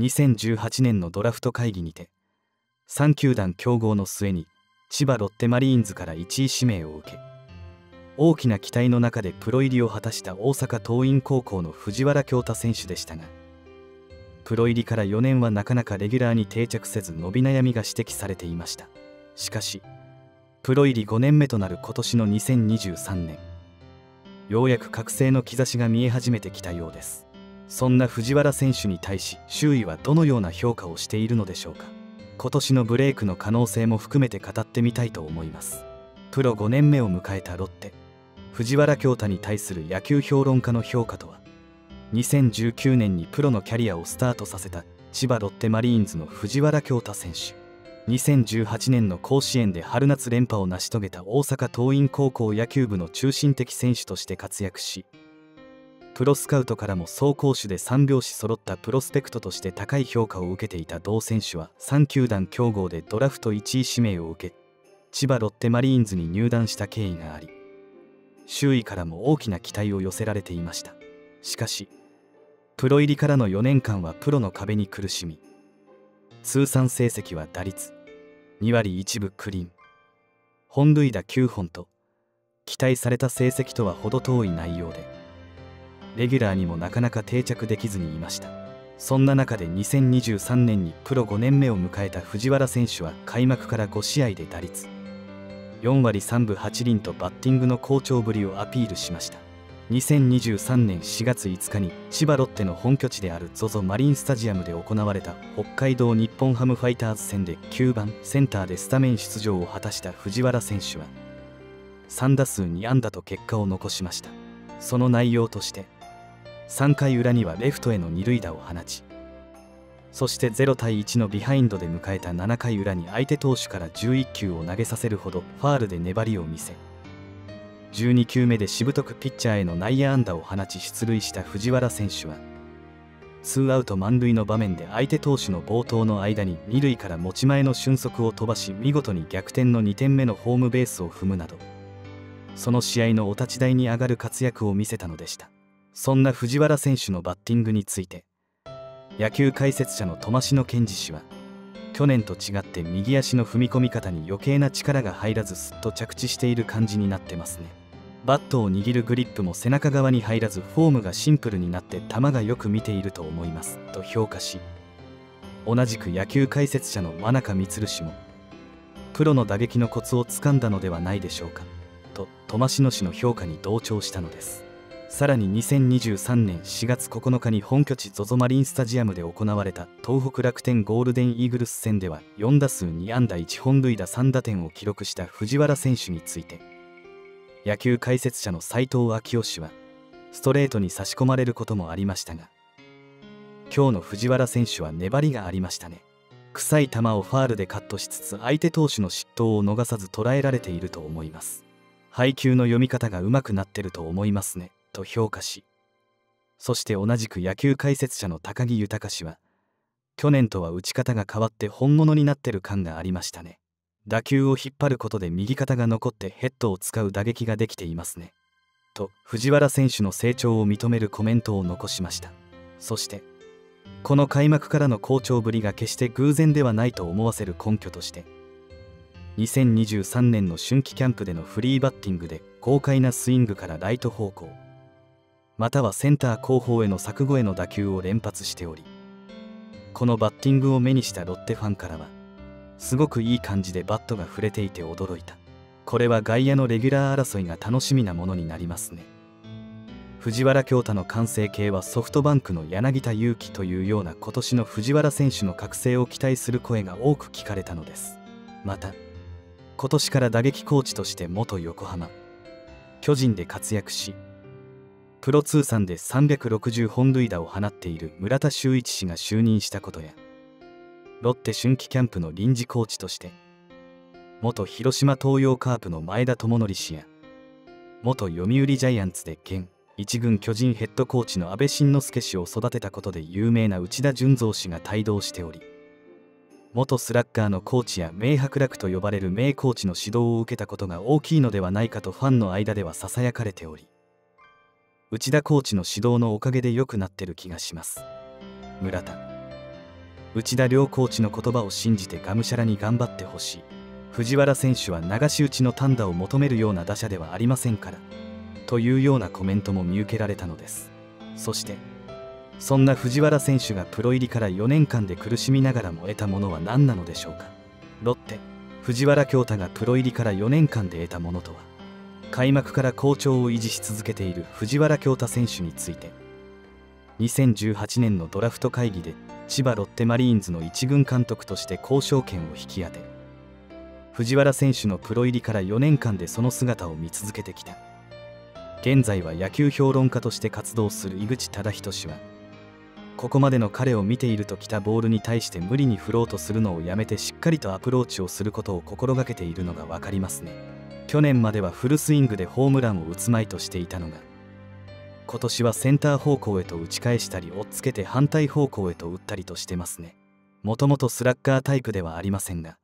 2018年のドラフト会議にて3球団競合の末に千葉ロッテマリーンズから1位指名を受け大きな期待の中でプロ入りを果たした大阪桐蔭高校の藤原恭太選手でしたがプロ入りから4年はなかなかレギュラーに定着せず伸び悩みが指摘されていました。しかしプロ入り5年目となる今年の2023年ようやく覚醒の兆しが見え始めてきたようです。そんな藤原選手に対し周囲はどのような評価をしているのでしょうか。今年のブレイクの可能性も含めて語ってみたいと思います。プロ5年目を迎えたロッテ。藤原恭太に対する野球評論家の評価とは。2019年にプロのキャリアをスタートさせた千葉ロッテマリーンズの藤原恭太選手。2018年の甲子園で春夏連覇を成し遂げた大阪桐蔭高校野球部の中心的選手として活躍しプロスカウトからも走攻守で3拍子揃ったプロスペクトとして高い評価を受けていた同選手は3球団競合でドラフト1位指名を受け千葉ロッテマリーンズに入団した経緯があり周囲からも大きな期待を寄せられていました。しかしプロ入りからの4年間はプロの壁に苦しみ通算成績は打率2割1分クリーン本塁打9本と期待された成績とは程遠い内容でレギュラーにもなかなか定着できずにいました。そんな中で2023年にプロ5年目を迎えた藤原選手は開幕から5試合で打率。4割3分8厘とバッティングの好調ぶりをアピールしました。2023年4月5日に千葉ロッテの本拠地である ZOZO マリンスタジアムで行われた北海道日本ハムファイターズ戦で9番センターでスタメン出場を果たした藤原選手は3打数2安打と結果を残しました。その内容として3回裏にはレフトへの二塁打を放ちそして0対1のビハインドで迎えた7回裏に相手投手から11球を投げさせるほどファールで粘りを見せ12球目でしぶとくピッチャーへの内野安打を放ち出塁した藤原選手はツーアウト満塁の場面で相手投手の暴投の間に2塁から持ち前の俊足を飛ばし見事に逆転の2点目のホームベースを踏むなどその試合のお立ち台に上がる活躍を見せたのでした。そんな藤原選手のバッティングについて野球解説者の苫篠健二氏は去年と違って右足の踏み込み方に余計な力が入らずすっと着地している感じになってますね。バットを握るグリップも背中側に入らずフォームがシンプルになって球がよく見ていると思いますと評価し同じく野球解説者の真中満氏もプロの打撃のコツをつかんだのではないでしょうかと苫篠氏の評価に同調したのです。さらに2023年4月9日に本拠地 ZOZO マリンスタジアムで行われた東北楽天ゴールデンイーグルス戦では4打数2安打1本塁打3打点を記録した藤原選手について野球解説者の斉藤昭夫氏はストレートに差し込まれることもありましたが今日の藤原選手は粘りがありましたね。臭い球をファールでカットしつつ相手投手の失投を逃さず捉えられていると思います。配球の読み方が上手くなってると思いますね。と評価しそして同じく野球解説者の高木豊氏は去年とは打ち方が変わって本物になってる感がありましたね。打球を引っ張ることで右肩が残ってヘッドを使う打撃ができていますね。と藤原選手の成長を認めるコメントを残しました。そしてこの開幕からの好調ぶりが決して偶然ではないと思わせる根拠として2023年の春季キャンプでのフリーバッティングで豪快なスイングからライト方向。またはセンター後方への柵越えの打球を連発しておりこのバッティングを目にしたロッテファンからはすごくいい感じでバットが触れていて驚いた。これは外野のレギュラー争いが楽しみなものになりますね。藤原京太の完成形はソフトバンクの柳田悠岐というような今年の藤原選手の覚醒を期待する声が多く聞かれたのです。また今年から打撃コーチとして元横浜。巨人で活躍しプロ通算で360本塁打を放っている村田修一氏が就任したことやロッテ春季キャンプの臨時コーチとして元広島東洋カープの前田智則氏や元読売ジャイアンツで現一軍巨人ヘッドコーチの安倍晋之助氏を育てたことで有名な内田純三氏が帯同しており元スラッガーのコーチや名伯楽と呼ばれる名コーチの指導を受けたことが大きいのではないかとファンの間ではささやかれており内田コーチの指導のおかげで良くなってる気がします。村田。内田良コーチの言葉を信じてがむしゃらに頑張ってほしい。藤原選手は流し打ちの単打を求めるような打者ではありませんから。というようなコメントも見受けられたのです。そしてそんな藤原選手がプロ入りから4年間で苦しみながらも得たものは何なのでしょうか。ロッテ。藤原恭太がプロ入りから4年間で得たものとは。開幕から好調を維持し続けている藤原恭太選手について2018年のドラフト会議で千葉ロッテマリーンズの一軍監督として交渉権を引き当て藤原選手のプロ入りから4年間でその姿を見続けてきた。現在は野球評論家として活動する井口忠人氏はここまでの彼を見ていると来たボールに対して無理に振ろうとするのをやめてしっかりとアプローチをすることを心がけているのが分かりますね。去年まではフルスイングでホームランを打つまいとしていたのが今年はセンター方向へと打ち返したり追っつけて反対方向へと打ったりとしてますね。もともとスラッガータイプではありませんが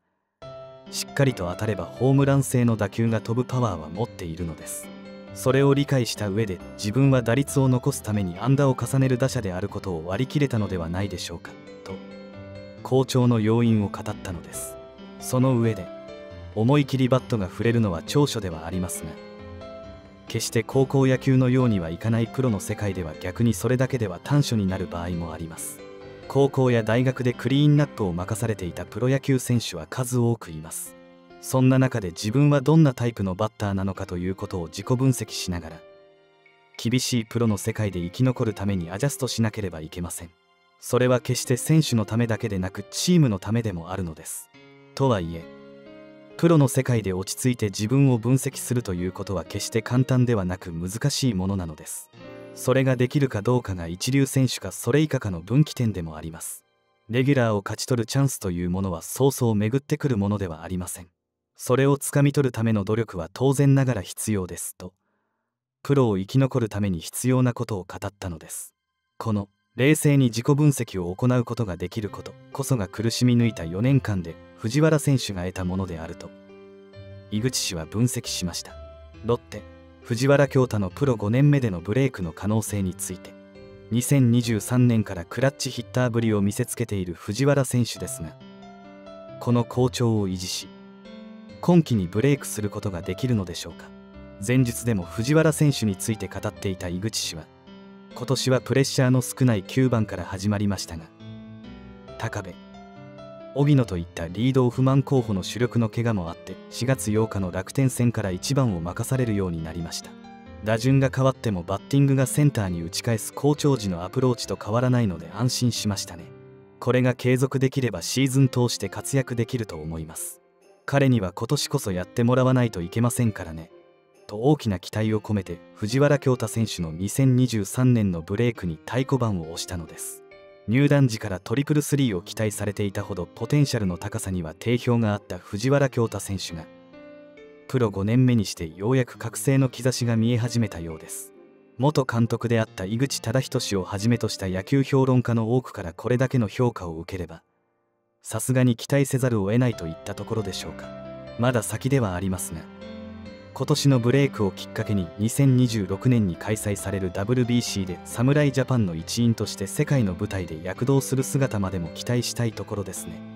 しっかりと当たればホームラン性の打球が飛ぶパワーは持っているのです。それを理解した上で自分は打率を残すために安打を重ねる打者であることを割り切れたのではないでしょうかと好調の要因を語ったのです。その上で思い切りバットが触れるのは長所ではありますが決して高校野球のようにはいかないプロの世界では逆にそれだけでは短所になる場合もあります。高校や大学でクリーンナップを任されていたプロ野球選手は数多くいます。そんな中で自分はどんなタイプのバッターなのかということを自己分析しながら厳しいプロの世界で生き残るためにアジャストしなければいけません。それは決して選手のためだけでなくチームのためでもあるのです。とはいえプロの世界で落ち着いて自分を分析するということは決して簡単ではなく難しいものなのです。それができるかどうかが一流選手かそれ以下かの分岐点でもあります。レギュラーを勝ち取るチャンスというものはそうそう巡ってくるものではありません。それをつかみ取るための努力は当然ながら必要ですと。プロを生き残るために必要なことを語ったのです。この冷静に自己分析を行うことができることこそが苦しみ抜いた4年間で藤原選手が得たものであると。井口氏は分析しました。ロッテ藤原恭太のプロ5年目でのブレイクの可能性について2023年からクラッチヒッターぶりを見せつけている藤原選手ですがこの好調を維持し今季にブレイクすることができるのでしょうか。前日でも藤原選手について語っていた井口氏は今年はプレッシャーの少ない9番から始まりましたが高部荻野といったリードオフマン候補の主力の怪我もあって4月8日の楽天戦から1番を任されるようになりました。打順が変わってもバッティングがセンターに打ち返す好調時のアプローチと変わらないので安心しましたね。これが継続できればシーズン通して活躍できると思います。彼には今年こそやってもらわないといけませんからね。と大きな期待を込めて藤原恭太選手の2023年のブレイクに太鼓判を押したのです。入団時からトリプルスリーを期待されていたほどポテンシャルの高さには定評があった藤原恭太選手がプロ5年目にしてようやく覚醒の兆しが見え始めたようです。元監督であった井口忠人氏をはじめとした野球評論家の多くからこれだけの評価を受ければさすがに期待せざるを得ないといったところでしょうか。まだ先ではありますが今年のブレイクをきっかけに2026年に開催される WBC で侍ジャパンの一員として世界の舞台で躍動する姿までも期待したいところですね。